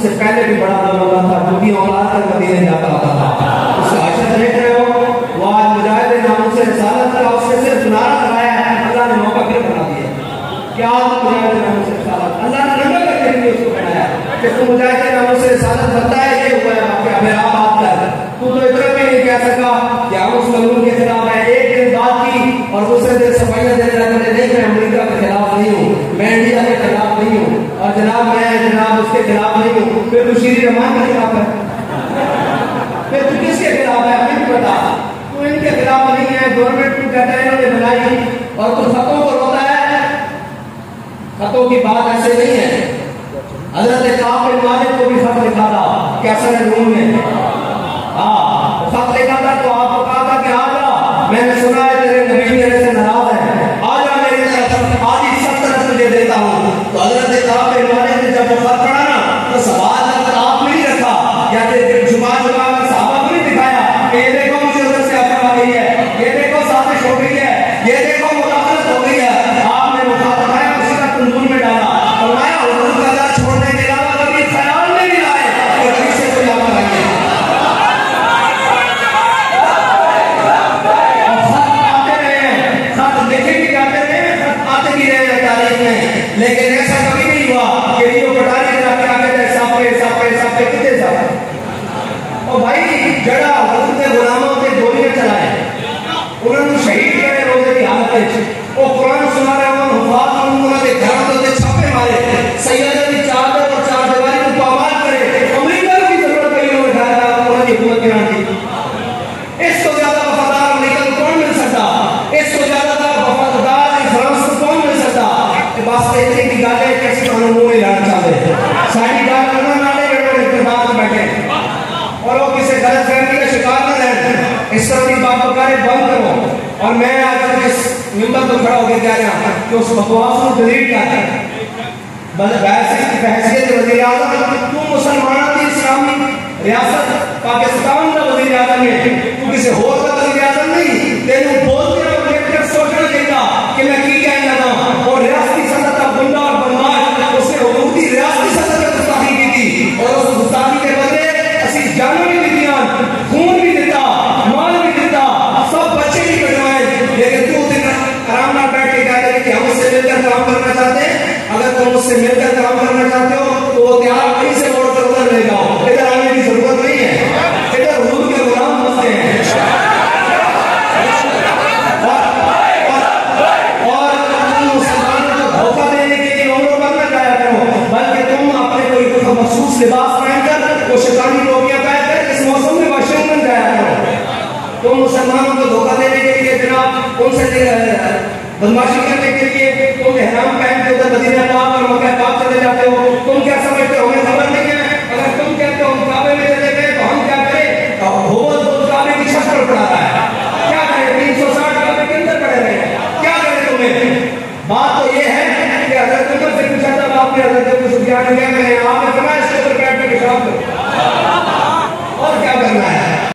उनसे पहले भी बड़ा दौलत था जो भी औलाद तक मदीने जाता होता था। उसका अशद देख रहे हो, वो आज मुजाहिद नाम से रसालत का उसने सिर्फ़ नारा लगाया है अल्लाह ने मौका फिर बना दिया। क्या मुजाहिद नाम से रसालत अल्लाह ने नंबर करके लिए उसको बनाया। कि तू मुजाहिद नाम से रसालत बनता है, ये हुआ है क्या मेरा बात कर तू तो इतना भी नहीं कह सका कि उस कानून के खिलाफ मैं जनाब उसके खिलाफ नहीं हूँ। फिर तू शीरी रहमान के खिलाफ है। फिर तू किसके खिलाफ है? हमें बता तू इनके खिलाफ नहीं है। गवर्नमेंट तू कहता है, इन्होंने बनाई और तू खतों को रोता है। खतों की बात ऐसे नहीं है। हज़रत काबिल मालिक को भी खत लिखा था कैसा है रूम में। हाँ खत लिखा था तो आपको कहा था कि आजा मैंने सुना है तेरे नबी मेरे लेकिन ऐसा कभी नहीं हुआ कि रियो पटारी जरा क्या कहते हैं सापे सापे सापे कितने सापे और भाई, जड़ा हज़रत के गुलामों के गोलियाँ चलाए। उन्होंने शहीद करे रोज़े की हालत में। वो कुरान सुना रहे हो हुफाज उन्होंने घरों तो छापे मारे। सैयद अली चादर और चार दीवारी को पामाल करे अमेरिका की ज़रूरत पड़ी उन्होंने ढाया उन्होंने हुकूमत गिरा दी इसको ज़्यादा वफादार अमेरिका को कौन मिल सकता इसको ज़्यादा वफादार फ्रांस को कौन मिल सकता ये बात कहते की गल है कैसे कानून मुँह नहीं लाना चाहते सारी गल ना नाले बेटे इत्तेफाक में बैठे और वो किसी गलत फहमी का शिकार न रहे इस तरह की बंद करो। और मैं आज इस मिंबर पर खड़ा होकर कह रहा हूँ कि उस बकवास को डिलीट कर बहसीत वज़ीर आज़म तू मुसलमानों की इस्लामी रियासत, पाकिस्तान का वज़ीर आज़म है। तू किसी होर बैठ के हम उससे मिलकर काम करना चाहते हैं? अगर तुम उससे मिलकर काम करना चाहते हो तो वो त्याग वहीं से मोड़ कर उधर ले जाओ। इधर आने की ज़रूरत नहीं है। इधर हुजूर के गुलाम मसले हैं। लिबास पहनकर वो शैतानी टोपियाँ पहनकर इस मौसम में जाया करो। तुम मुसलमानों को धोखा देने बदमाशी करने के लिए तुम एहराम पहन के उधर मदीना पाक और मक्का पाक चले जाते हो, तुम क्या समझते हो? हमें खबर नहीं है। अगर तुम कहते हो काबे में चले गए तो हम क्या करें? तो होवल तो काबे की छत पर रहा है। क्या करें? तीन सौ साठ काबे के अंदर पड़े रहे क्या करें तुम्हें? बात तो ये है कि तुम से पूछा था आपने हज़रत को सुफियान ने कहे आपने फरमाया इसके ऊपर बैठ के पेशाब करो